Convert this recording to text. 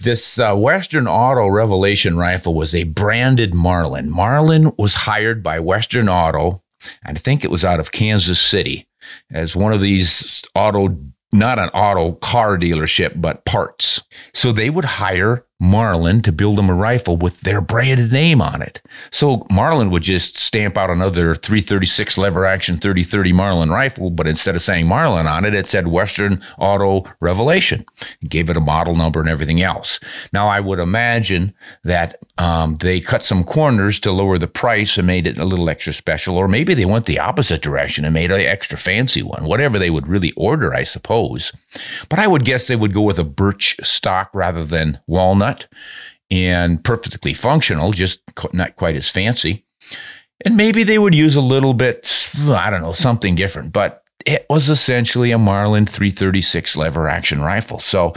This uh, Western Auto Revelation rifle was a branded Marlin. Marlin was hired by Western Auto, and I think it was out of Kansas City, as one of these auto, not an auto car dealership, but parts. So they would hire Marlin to build him a rifle with their branded name on it. So Marlin would just stamp out another 336 lever action 3030 Marlin rifle, but instead of saying Marlin on it, it said Western Auto Revelation. gave it a model number and everything else. Now I would imagine that um, they cut some corners to lower the price and made it a little extra special, or maybe they went the opposite direction and made an extra fancy one. Whatever they would really order, I suppose. But I would guess they would go with a birch stock rather than walnut and perfectly functional, just not quite as fancy. And maybe they would use a little bit, I don't know, something different, but it was essentially a Marlin 336 lever action rifle. So